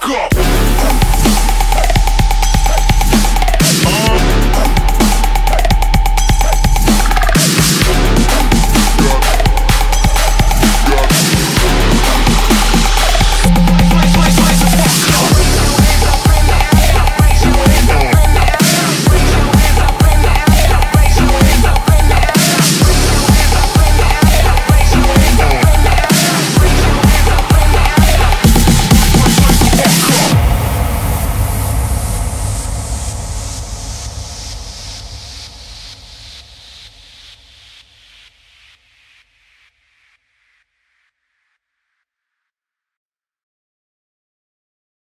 fuck up.